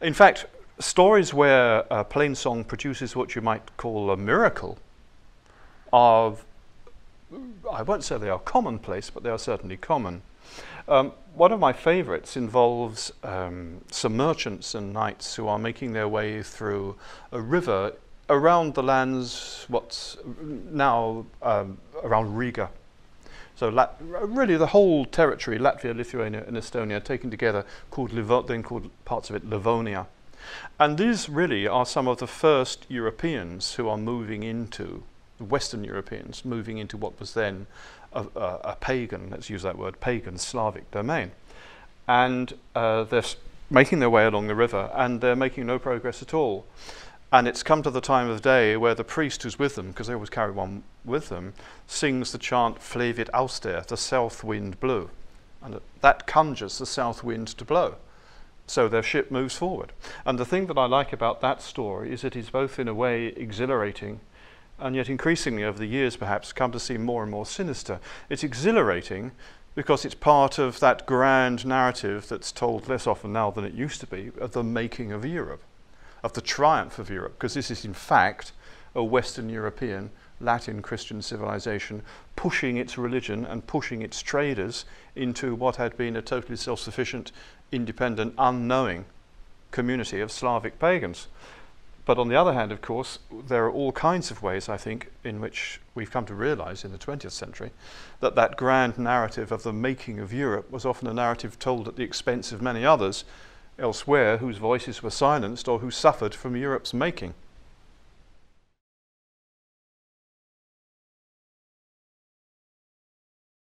In fact, stories where uh, plain song produces what you might call a miracle are, I won't say they are commonplace, but they are certainly common. Um, one of my favorites involves um, some merchants and knights who are making their way through a river around the lands, what's now um, around Riga. So Lat- really the whole territory, Latvia, Lithuania and Estonia taken together, called Livo- then called parts of it Livonia. And these really are some of the first Europeans who are moving into, Western Europeans, moving into what was then a, a, a pagan, let's use that word, pagan Slavic domain. And uh, they're making their way along the river and they're making no progress at all. And it's come to the time of day where the priest who's with them, because they always carry one with them, sings the chant Flavit auster, the south wind blew. And that conjures the south wind to blow. So their ship moves forward. And the thing that I like about that story is it is both in a way exhilarating and yet increasingly over the years perhaps come to seem more and more sinister. It's exhilarating because it's part of that grand narrative that's told less often now than it used to be of the making of Europe of the triumph of Europe, because this is in fact a Western European Latin Christian civilization pushing its religion and pushing its traders into what had been a totally self sufficient, independent, unknowing community of Slavic pagans. But on the other hand, of course, there are all kinds of ways, I think, in which we've come to realize in the 20th century that that grand narrative of the making of Europe was often a narrative told at the expense of many others elsewhere whose voices were silenced or who suffered from Europe's making.